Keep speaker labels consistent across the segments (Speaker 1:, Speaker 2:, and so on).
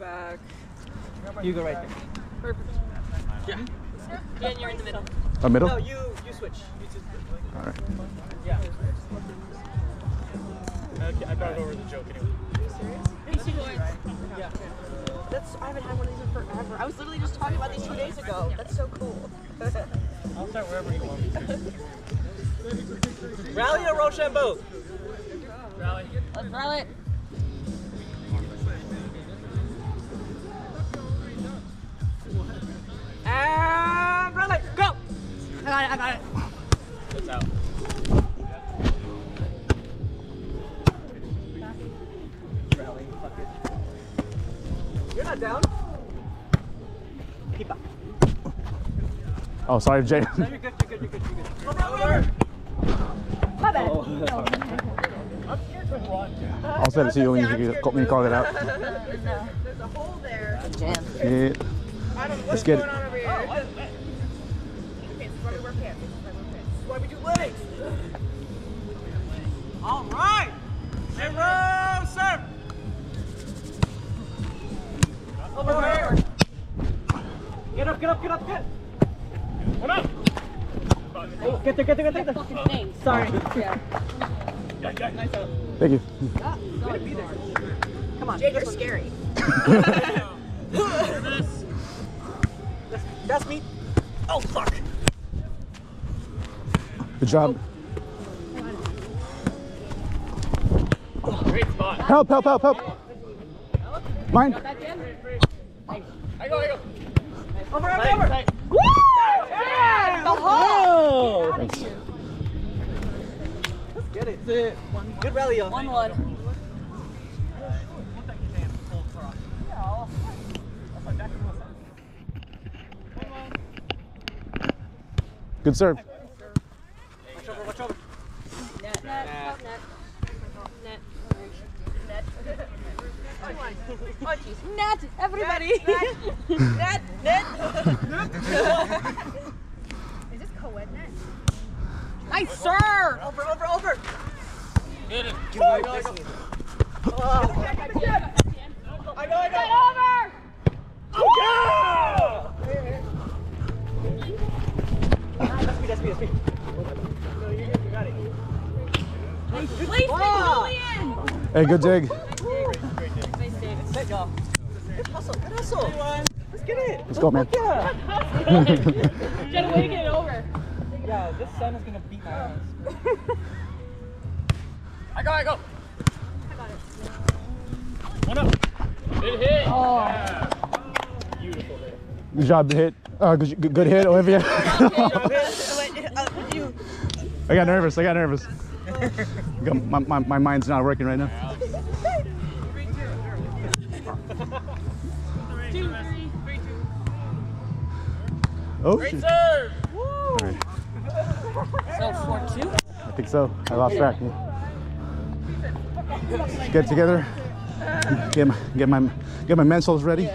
Speaker 1: back.
Speaker 2: You go right there.
Speaker 1: Perfect.
Speaker 2: Yeah.
Speaker 1: And you're in the middle.
Speaker 3: A middle?
Speaker 2: No, you you switch. You just,
Speaker 3: All right.
Speaker 2: yeah. Okay, I brought over the joke anyway. Are you serious? Yeah.
Speaker 1: That's I haven't had one of these in forever. I was literally just talking about these two days ago. That's so cool.
Speaker 2: I'll start wherever you want me to. Rally or Rochambeau? Rally.
Speaker 1: Let's roll it. Got it. I got it.
Speaker 2: It's out. Rally. Fuck it. You're not down. Keep up.
Speaker 3: Oh, sorry, Jay.
Speaker 2: No, you're good. You're good. You're good. You're good. Over, over.
Speaker 1: My bad. Oh.
Speaker 2: I'm scared to run.
Speaker 3: I'll send it to you when you, when you call it out.
Speaker 1: There's a hole there.
Speaker 3: Yeah.
Speaker 1: I don't know
Speaker 3: Let's get it.
Speaker 1: Why we
Speaker 2: do legs? All right. Zero, serve. Over here. Get up, get up, get up, get. One up. Oh, get there, get there, get there.
Speaker 1: Fucking thing.
Speaker 2: Sorry.
Speaker 1: Yeah.
Speaker 2: Nice out.
Speaker 3: Thank you.
Speaker 1: Come on. Jake, you're scary.
Speaker 2: That's, that's me. Oh, fuck.
Speaker 3: Good job.
Speaker 2: Great spot.
Speaker 3: Help, help, help, help. Mine.
Speaker 2: I go, I go. Over, over, over.
Speaker 1: Woo! Yeah! The hole.
Speaker 3: Thanks.
Speaker 2: Let's get it. That's it. Good rally, y'all.
Speaker 1: One one.
Speaker 3: Good serve.
Speaker 2: Watch over, watch over.
Speaker 1: Net. Net. Net. Net. Net. Oh. Net. Everybody. Net. Net. Is this co-ed net? Nice serve.
Speaker 2: Over, over, over.
Speaker 4: Get it.
Speaker 2: I go, I go. Oh. I go, I go.
Speaker 1: over.
Speaker 2: Oh, That's me, that's me, that's me. No, you got it.
Speaker 1: Please. Julian.
Speaker 3: Hey, good dig.
Speaker 1: Nice save.
Speaker 2: Set, y'all. Good hustle, good hustle. Let's get it.
Speaker 3: Let's go, man.
Speaker 2: Yeah.
Speaker 1: Gotta way to get it over.
Speaker 2: Yeah, this sun is gonna beat my ass.
Speaker 4: I go, I go. One up. Good hit.
Speaker 1: Oh.
Speaker 2: Beautiful hit.
Speaker 3: Good job, hit. Uh, good, good- good hit, Olivia. I got nervous. I got nervous. My, my, my mind's not working right now. Oh,
Speaker 4: Great
Speaker 3: shoot.
Speaker 4: serve.
Speaker 3: All right.
Speaker 1: So four two.
Speaker 3: I think so. I lost track. Let's get together. Get my get my get my mensos ready.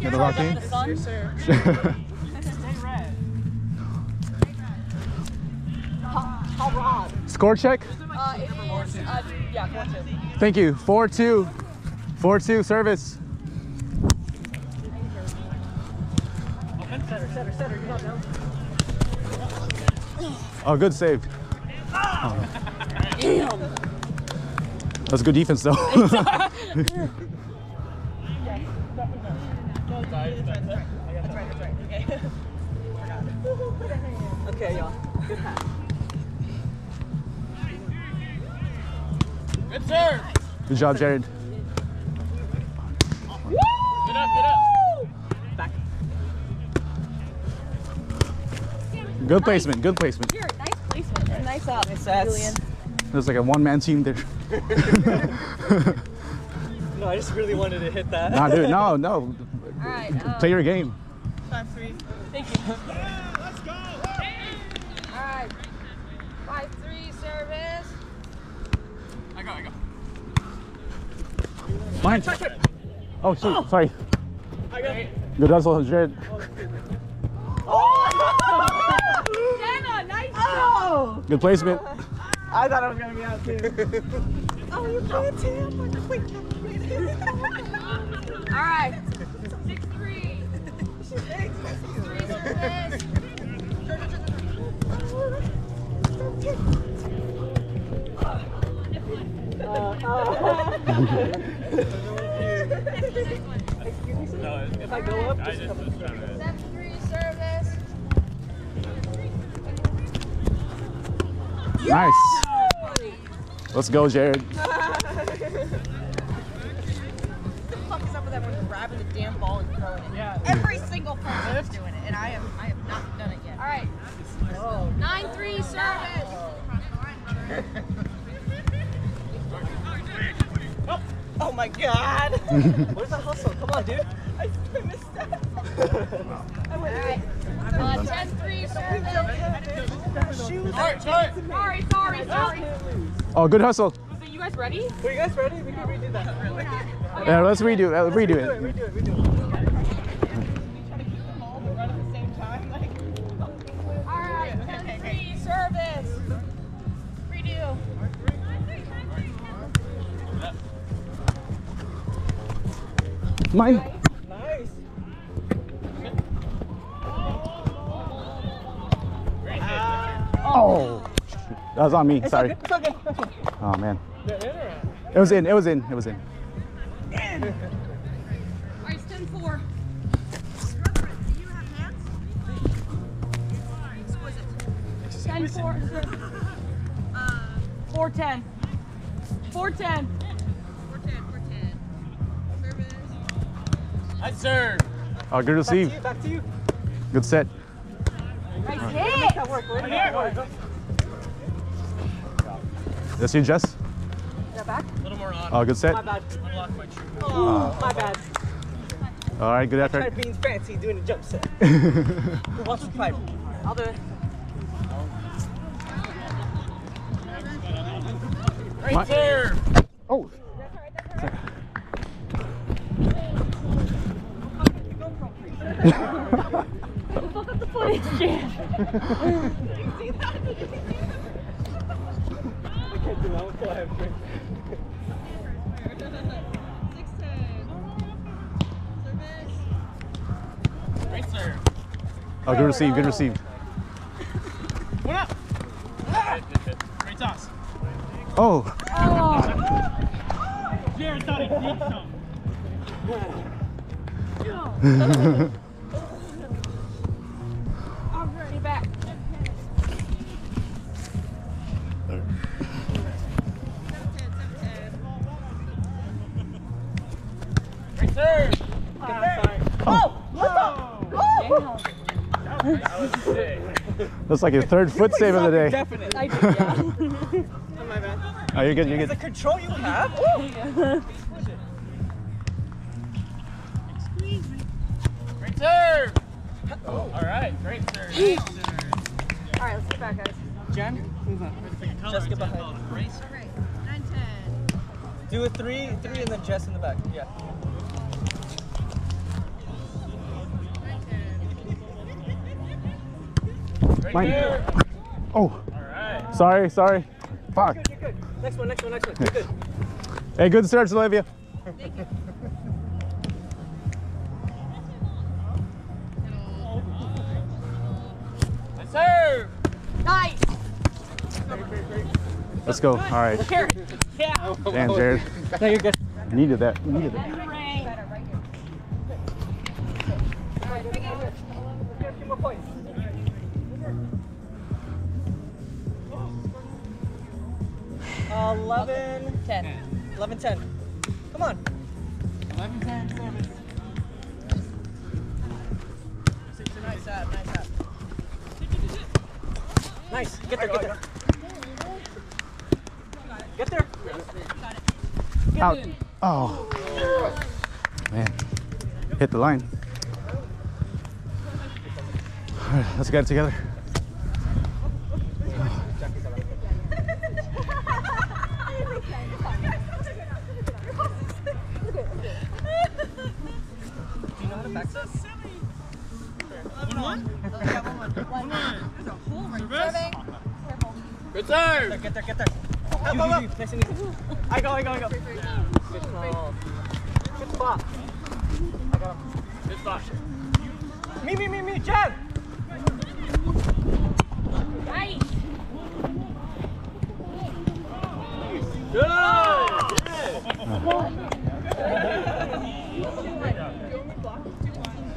Speaker 3: Get the lock in.
Speaker 1: The sun.
Speaker 2: Stay red.
Speaker 1: How rod?
Speaker 3: Score check.
Speaker 1: Uh, it is. Uh, yeah, four two.
Speaker 3: Thank you. Four two. Four two service. Oh, good save.
Speaker 1: Damn.
Speaker 3: That's good defense though.
Speaker 2: Okay, y'all. Good pass.
Speaker 4: Good serve.
Speaker 3: good job, Jared.
Speaker 4: Get up, get up.
Speaker 2: Back.
Speaker 3: Good placement. Good placement.
Speaker 1: Here, nice placement. Nice up,
Speaker 2: That's-
Speaker 1: Julian.
Speaker 3: There's like a one-man team there.
Speaker 2: No, I just really wanted to hit that.
Speaker 3: Nah, dude. No, no.
Speaker 1: All right. Um,
Speaker 3: Play your game. Five, three.
Speaker 1: Thank you.
Speaker 4: Let's go.
Speaker 1: All right. Five three service.
Speaker 4: I go, I go.
Speaker 3: Mine. Oh, shoot. Sorry.
Speaker 2: I got
Speaker 3: Good hustle, Jared.
Speaker 1: Jenna, nice.
Speaker 2: Oh!
Speaker 3: Good placement.
Speaker 2: I thought I was gonna be out too. oh, you played too? Wait,
Speaker 1: right. Six three. Three uh, uh. service.
Speaker 4: No, if I go up, I just was trying to.
Speaker 1: Three service.
Speaker 3: Nice. Let's go, Jared.
Speaker 2: What the fuck is up with everyone grabbing the damn ball and throwing it?
Speaker 5: Yeah.
Speaker 2: Every single person is doing it, and I have I have not done it yet.
Speaker 1: All right. Nine three service.
Speaker 2: Oh my god! Where's the hustle? Come on, dude. I, I missed that. I went
Speaker 1: right. Uh, ten three service.
Speaker 2: shoes.
Speaker 4: Sorry, sorry.
Speaker 1: Sorry, sorry, sorry.
Speaker 3: Oh, good hustle.
Speaker 2: So you guys ready? Are you guys ready? We can redo that.
Speaker 3: Yeah, let's redo. Uh, redo
Speaker 2: Redo
Speaker 3: it.
Speaker 2: it. Redo it. Redo it.
Speaker 3: Mine.
Speaker 2: Nice.
Speaker 3: Oh, that was on me.
Speaker 2: It's
Speaker 3: Sorry.
Speaker 2: okay. It's okay.
Speaker 3: Oh man. It was in. It was in. It was in.
Speaker 1: All right. It's ten four. Ten four. Uh, four ten. Four ten.
Speaker 4: Nice serve.
Speaker 3: Oh, uh, good
Speaker 2: Back to you.
Speaker 3: receive.
Speaker 2: Back to you.
Speaker 3: Good set.
Speaker 1: Nice
Speaker 2: Make
Speaker 1: hit.
Speaker 2: that work. Way to make that work.
Speaker 3: That's you, Jess.
Speaker 2: Is that back?
Speaker 4: A little more on.
Speaker 3: Oh, good set.
Speaker 2: My bad.
Speaker 4: Unlock my.
Speaker 2: Oh, my uh, bad.
Speaker 3: All right, good
Speaker 2: Try
Speaker 3: effort.
Speaker 2: being fancy doing a jump set. Who wants to fight? I'll do it.
Speaker 4: Great
Speaker 3: My-
Speaker 4: serve.
Speaker 3: Oh.
Speaker 1: Look at the footage, Jan.
Speaker 4: Great serve.
Speaker 3: Oh, good receive. Good receive.
Speaker 4: One up. Great toss.
Speaker 3: Oh.
Speaker 4: Jared thought he did something.
Speaker 3: That's like your third foot save of the day.
Speaker 2: Definite.
Speaker 1: I did, yeah.
Speaker 2: Oh, my bad.
Speaker 3: Oh, you're good. You're
Speaker 2: The control you have? Woo!
Speaker 4: Great serve. All right. Great serve. Great serve.
Speaker 1: All right, let's get back, guys.
Speaker 2: Jen, move on. Just get behind. Do a three, three, and then Jess in the back. Yeah.
Speaker 3: Mine.
Speaker 4: serve.
Speaker 3: Oh.
Speaker 4: All right.
Speaker 3: Sorry. Sorry. Fuck.
Speaker 2: Good, you're good. Next one, next one, next one. You're good.
Speaker 3: Hey, good search, Olivia.
Speaker 4: Nice serve.
Speaker 1: Nice.
Speaker 3: Let's go. All right.
Speaker 1: Yeah.
Speaker 3: Damn, Jared.
Speaker 2: No, you're good.
Speaker 3: Needed that. Needed that.
Speaker 2: 10. 11, 10. Come on.
Speaker 4: 11, 10, service.
Speaker 2: Six, nice up, nice up. Nice. Get there, get there. Get there.
Speaker 3: Get Out. In. Oh. Man. Hit the line. All right, let's get it together.
Speaker 4: Serve.
Speaker 2: Get there, get there. You, you, you. Nice and easy. I go, I go, I go. Good call. Good spot.
Speaker 5: Good spot.
Speaker 2: Me, me, me, me, jab.
Speaker 1: Nice.
Speaker 5: Good.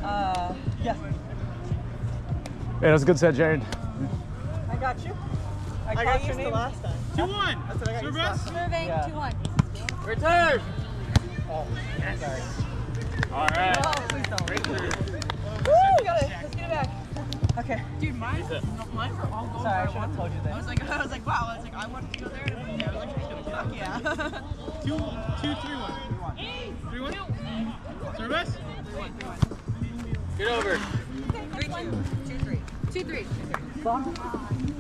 Speaker 2: Uh, yes.
Speaker 3: Yeah, that was a good set, Jared.
Speaker 2: I got you. I,
Speaker 4: got
Speaker 2: got
Speaker 4: your
Speaker 2: used to
Speaker 4: name.
Speaker 2: last time.
Speaker 4: Two one.
Speaker 2: That's what I got used to
Speaker 4: Service.
Speaker 2: last time.
Speaker 1: Moving.
Speaker 2: Yeah.
Speaker 1: 2 1.
Speaker 5: Return.
Speaker 2: Oh, sorry.
Speaker 5: All right.
Speaker 2: Oh, please don't.
Speaker 1: Woo! Got it. Let's get it back.
Speaker 2: Okay.
Speaker 6: Dude, mine,
Speaker 5: Is it?
Speaker 6: mine were all gold.
Speaker 2: Sorry, I should have told you
Speaker 6: I was like, I was like, wow. I was like, I wanted to go there, and I was like, fuck yeah.
Speaker 4: Two two three one. Three one. Service.
Speaker 5: Get over.
Speaker 6: Three, two, two, three.
Speaker 1: Two, three.
Speaker 4: Serve.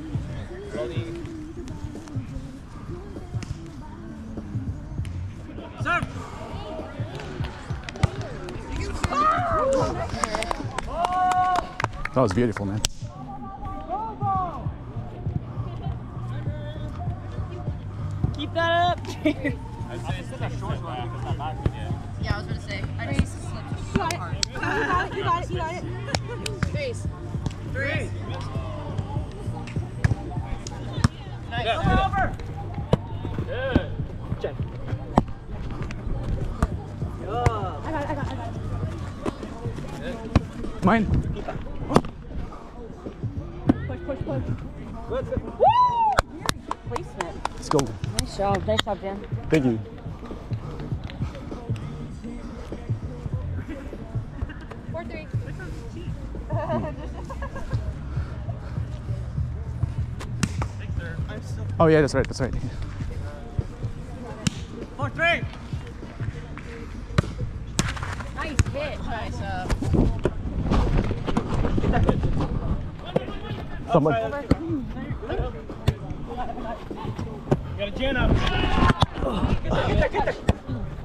Speaker 3: That was beautiful, man.
Speaker 2: Keep that up.
Speaker 5: I'd say it's a short one because I'm not good yet.
Speaker 6: Yeah, I was gonna say. I just slipped so hard.
Speaker 1: You got it. You got it. You got it. Threes.
Speaker 6: Three.
Speaker 5: Yeah.
Speaker 2: Come over.
Speaker 5: Good.
Speaker 2: Check. Good.
Speaker 1: I got it. I got it. I got it.
Speaker 3: Mine.
Speaker 1: Push, push, push.
Speaker 2: Good, good.
Speaker 1: Woo! Placement.
Speaker 3: Let's go.
Speaker 1: Nice job. Nice job, Jen.
Speaker 3: Thank you. Oh yeah, that's right. That's right.
Speaker 2: Four, three.
Speaker 1: Nice hit.
Speaker 6: Nice. Uh,
Speaker 3: Someone.
Speaker 4: Got a gin up.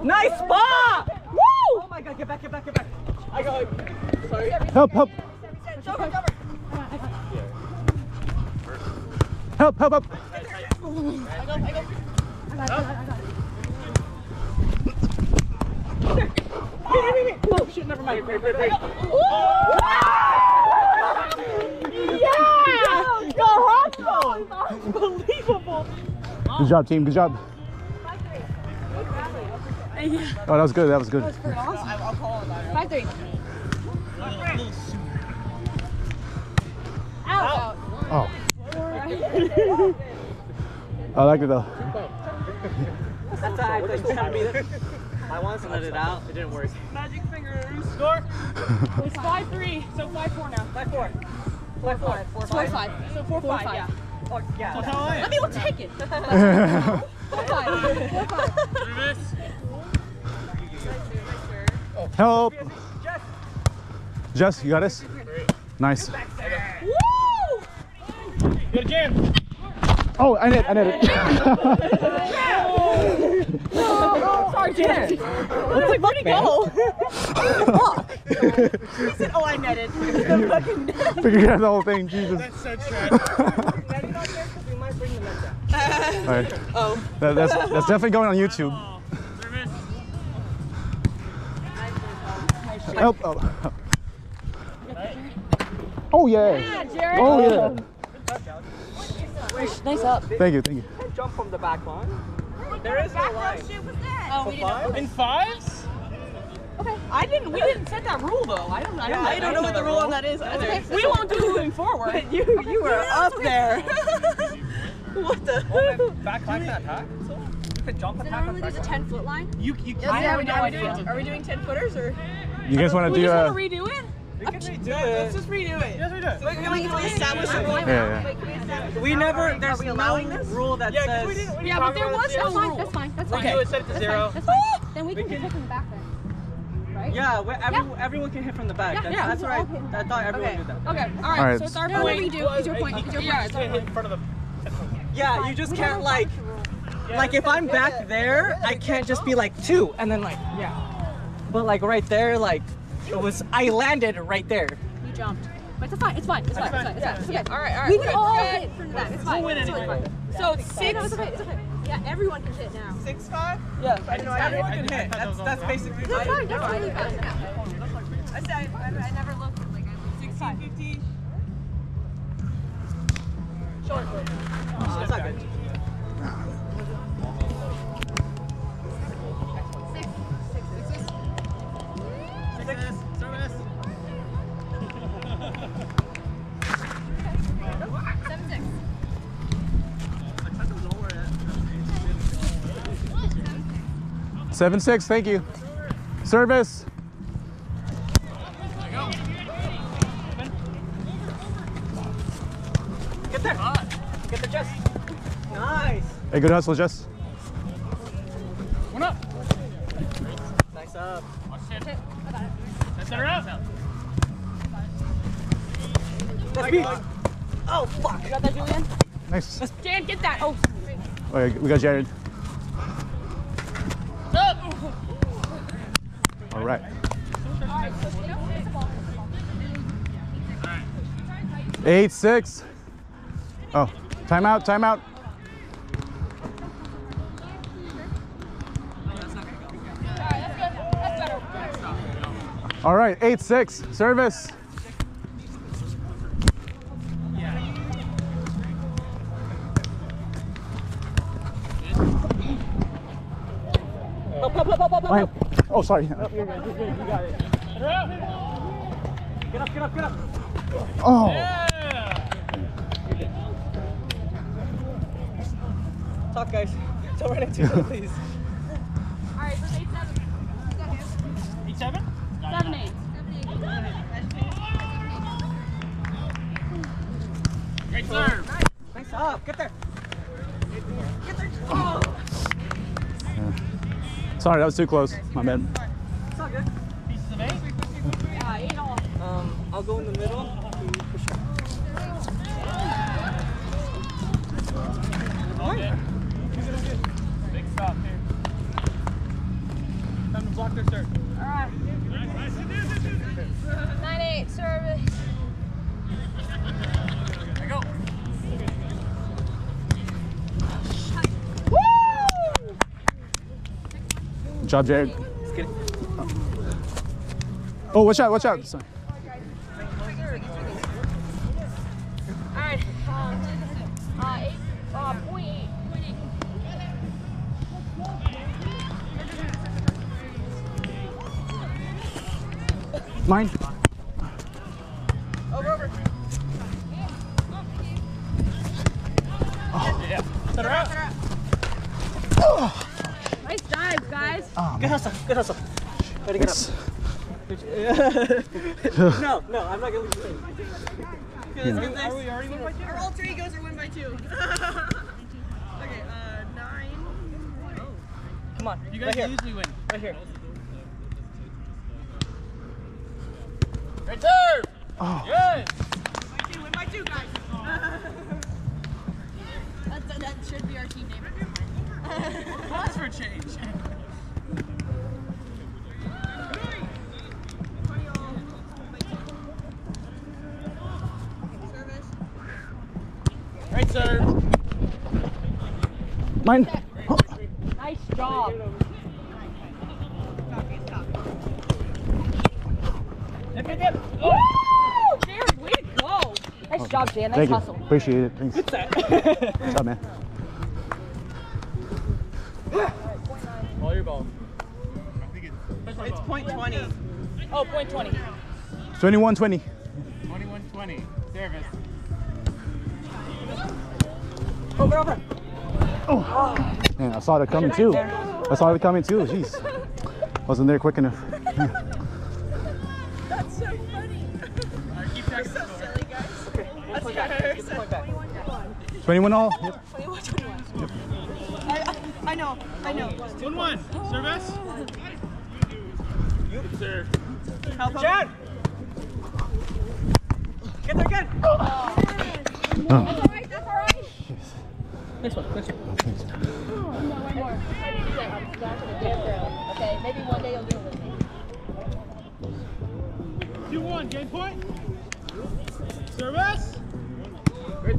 Speaker 2: Nice spot. Woo! Oh my god, get back, get back, get back. I got it. Sorry.
Speaker 3: Help! Help! Help! Help! Help!
Speaker 2: Oh shit, never mind. Great, great, great. Yeah! Go hustle! Unbelievable.
Speaker 3: Good job, team. Good job. Oh, that was good. That was good. That was awesome.
Speaker 1: Five, three. Oh. Out.
Speaker 3: Oh. I liked it though.
Speaker 2: That's how I was trying to be there. I wanted to let it out. It didn't work.
Speaker 6: magic fingers.
Speaker 4: Score.
Speaker 6: It's five three, so five four now.
Speaker 2: Five, four. 5-4. four. Four,
Speaker 1: Four,
Speaker 2: five.
Speaker 1: five.
Speaker 6: So four,
Speaker 1: Four,
Speaker 6: five,
Speaker 1: five.
Speaker 6: yeah.
Speaker 2: Oh, yeah.
Speaker 4: That's how I
Speaker 6: Let
Speaker 4: am.
Speaker 6: me we'll take it.
Speaker 1: Four, five. Four, five.
Speaker 3: Help!
Speaker 2: Jess.
Speaker 3: Jess, you got this? Nice.
Speaker 4: Got a gin.
Speaker 3: Oh, I net, I net it.
Speaker 2: Sorry, Jen. I was like, where'd he go? Fuck. he said, oh, I netted. Fucking netted.
Speaker 3: Figured out the whole thing. Jesus.
Speaker 4: That's so trash.
Speaker 2: Netting out there 'cause we might bring the net down.
Speaker 3: All right.
Speaker 2: Oh.
Speaker 3: That, that's, that's definitely going on YouTube. Oh.
Speaker 4: Service.
Speaker 3: Help! Oh, oh yeah!
Speaker 1: Jared.
Speaker 3: Oh yeah! Oh.
Speaker 1: Nice up.
Speaker 3: Thank you, thank you.
Speaker 2: Jump from the back line. There is no line.
Speaker 6: Oh, we didn't.
Speaker 4: In fives. Okay.
Speaker 6: I didn't. We didn't set that rule though. I don't. I don't,
Speaker 2: I don't know what the rule on that is either.
Speaker 6: We won't do moving forward.
Speaker 2: You, you were up there. what the?
Speaker 5: Back like that, huh? You could jump
Speaker 1: Then normally there's a 10 foot line.
Speaker 4: You you
Speaker 6: I
Speaker 4: can't.
Speaker 6: have no
Speaker 1: Are we
Speaker 6: idea.
Speaker 1: doing-
Speaker 6: Are we doing ten footers or?
Speaker 3: You guys want to
Speaker 6: We
Speaker 3: do
Speaker 6: just
Speaker 3: uh,
Speaker 6: want to redo it.
Speaker 2: We can redo
Speaker 6: Let's just redo it.
Speaker 4: Yes, we do.
Speaker 2: Wait, can we, can we establish a rule?
Speaker 3: Yeah, yeah.
Speaker 2: We never, there's no rule that
Speaker 4: Yeah, 'cause
Speaker 2: says.
Speaker 4: we didn't. we
Speaker 1: Yeah,
Speaker 4: didn't
Speaker 1: but there was
Speaker 4: about
Speaker 1: no
Speaker 4: this.
Speaker 1: fine. That's fine. That's fine.
Speaker 4: We do it, set it to
Speaker 1: That's
Speaker 4: zero.
Speaker 1: fine. That's fine. Then we can just hit from the back then. Right?
Speaker 2: Yeah, we every, everyone can hit from the back.
Speaker 1: Yeah,
Speaker 2: that's
Speaker 1: yeah,
Speaker 2: that's
Speaker 1: we
Speaker 2: what I,
Speaker 1: all hit from the
Speaker 2: I thought everyone
Speaker 6: Okay.
Speaker 2: knew that.
Speaker 6: Okay. All right.
Speaker 3: All right.
Speaker 6: So it's our
Speaker 1: No, no,
Speaker 6: point.
Speaker 1: redo. It's your point. It's your
Speaker 6: Yeah,
Speaker 1: point.
Speaker 6: it's our point.
Speaker 4: in front of the.
Speaker 2: Yeah, you just can't like, like if I'm back there, I can't just be like two and then like, yeah. But like right there, like, it was, I landed right there.
Speaker 1: You jumped. But it's fine. It's fine. It's fine. It's fine. It's fine. It's okay.
Speaker 6: All right. All right.
Speaker 1: We can all hit from the back. It's fine.
Speaker 4: win
Speaker 1: It's totally
Speaker 4: anyway.
Speaker 1: fine.
Speaker 6: So six.
Speaker 1: no, it's okay. It's okay. Yeah, everyone can hit now.
Speaker 2: Six five? Yeah, I know everyone can hit. That's that's basically.
Speaker 1: That's fine. That's totally fine. I said I, I, I never looked. Like I looked.
Speaker 6: 16, 15.
Speaker 1: Short.
Speaker 2: Oh, it's not good.
Speaker 1: Seven six.
Speaker 3: Thank you. Service.
Speaker 2: Get there. Get there, Jess. Nice.
Speaker 3: Hey, good hustle, Jess.
Speaker 4: One up.
Speaker 2: Nice up.
Speaker 4: Set her up.
Speaker 2: That's me. Oh, fuck.
Speaker 1: You got that, Julian?
Speaker 3: Nice.
Speaker 1: Jan, get that. Oh.
Speaker 3: Okay, we got Jared. All right. Eight six. Oh, timeout, timeout. All right, eight six. Service. Fine. Oh, sorry.
Speaker 4: Up.
Speaker 2: Get up, get up, get up.
Speaker 3: Oh,
Speaker 4: Yeah.
Speaker 2: Guys. Don't run into it, please.
Speaker 1: All right, so eight seven.
Speaker 4: Eight seven.
Speaker 1: Seven eight.
Speaker 4: Great serve.
Speaker 2: Nice up. Get there.
Speaker 3: sorry, that was too close. My bad.
Speaker 2: It's all good.
Speaker 4: Pieces of eight.
Speaker 1: Yeah, eight all.
Speaker 2: Um, I'll go in the middle. push up.
Speaker 4: Okay. Big stop here. Time to block their serve.
Speaker 1: All right. Nine eight service.
Speaker 4: There you go.
Speaker 3: Good job, Jared. Oh, watch out, watch out. Sorry.
Speaker 1: Mine. Over, over. Oh.
Speaker 3: Yeah.
Speaker 4: Set her up.
Speaker 1: Nice dive, guys.
Speaker 2: Oh, Good hustle. Good hustle. Way to get up. no, no, I'm not gonna leave you in. Okay, let's
Speaker 4: Are we already one by two?
Speaker 6: Our alter egos are one by two. okay, uh, nine. Oh.
Speaker 2: Come on.
Speaker 4: You
Speaker 2: right
Speaker 4: guys
Speaker 2: here.
Speaker 4: usually win.
Speaker 2: Right here.
Speaker 4: Great serve.
Speaker 3: Oh.
Speaker 4: Good.
Speaker 6: By two, win by two, guys.
Speaker 1: That, that should be our team name.
Speaker 4: Pause for a change.
Speaker 6: Service.
Speaker 4: Great serve.
Speaker 3: Mine.
Speaker 1: Nice job. Job, Jan. Nice
Speaker 3: Thank you.
Speaker 1: hustle.
Speaker 3: Appreciate it. Thanks. What's up, man?
Speaker 4: Ball your ball.
Speaker 6: It's point 20.
Speaker 1: Oh, point 20.
Speaker 3: 21 20.
Speaker 4: 21 20. Service.
Speaker 2: Over, oh, over. Oh.
Speaker 3: Man, I saw that coming too. I saw it coming too. Jeez. Wasn't there quick enough. 21 all? Yep.
Speaker 6: 21, 21. I, I, I know, I know.
Speaker 4: 1 1. Service. Good serve.
Speaker 6: Help, help.
Speaker 2: Chad! Get there, get! Oh. Oh.
Speaker 1: That's all right. That's all right.
Speaker 2: Next one, next one.
Speaker 1: No, one more. Okay, maybe one day you'll do it with me.
Speaker 4: 2 1. Game point. Service. Great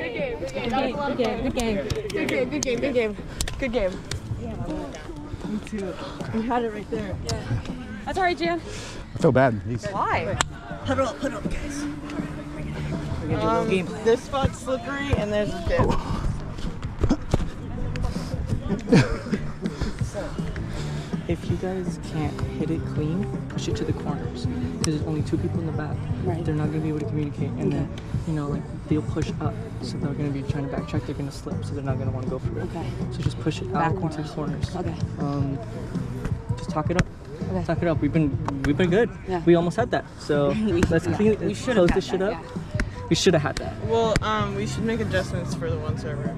Speaker 5: like that.
Speaker 1: Good game. Good game. Good game. Good game. Good game. Good game. Good game.
Speaker 2: Me too. We had it right there.
Speaker 1: That's all right, Jan.
Speaker 3: I feel bad. Jeez.
Speaker 6: Why?
Speaker 2: Huddle up, huddle up, guys. We're gonna do
Speaker 6: Um, this spot's slippery and there's a dip.
Speaker 2: If you guys can't hit it clean, push it to the corners. Because there's only two people in the back.
Speaker 7: Right.
Speaker 2: They're not gonna be able to communicate. And then, you know, like they'll push up. So they're gonna be trying to backtrack. They're gonna slip. So they're not gonna want to go for it.
Speaker 7: Okay.
Speaker 2: So just push it
Speaker 7: Back
Speaker 2: out into the
Speaker 7: corners.
Speaker 2: corners.
Speaker 7: Okay.
Speaker 2: Um, just talk it up.
Speaker 7: Okay.
Speaker 2: Talk it up. We've been we've been good.
Speaker 7: Yeah.
Speaker 2: We almost had that. So
Speaker 7: We-
Speaker 2: let's
Speaker 7: yeah.
Speaker 2: clean.
Speaker 7: We should've
Speaker 2: close
Speaker 7: had
Speaker 2: this shit
Speaker 7: that,
Speaker 2: up. We should have had that.
Speaker 6: Well, um, we should make adjustments for the one server.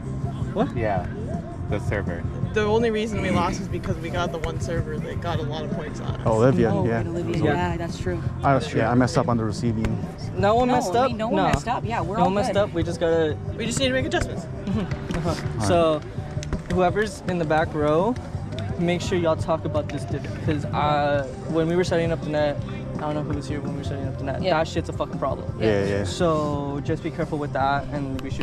Speaker 6: What?
Speaker 8: Yeah, the server.
Speaker 6: The only reason we lost is because we got the one server that got a lot of points on us.
Speaker 3: Oh, Olivia.
Speaker 7: Oh,
Speaker 3: yeah.
Speaker 7: right, Olivia.
Speaker 2: Yeah.
Speaker 7: Yeah. that's true.
Speaker 3: I, yeah, I messed up on the receiving.
Speaker 2: No one
Speaker 7: No,
Speaker 2: messed
Speaker 7: I
Speaker 2: up.
Speaker 7: mean, no one messed up. Yeah, we're
Speaker 2: no
Speaker 7: all
Speaker 2: one messed up. We just gotta
Speaker 6: We just need to make adjustments.
Speaker 2: So, whoever's in the back row, make sure y'all talk about this dip. Because uh, when we were setting up the net, I don't know who was here when we were setting up the net.
Speaker 7: Yeah.
Speaker 2: That shit's a fucking problem.
Speaker 3: Yeah, yeah.
Speaker 2: So just be careful with that, and we should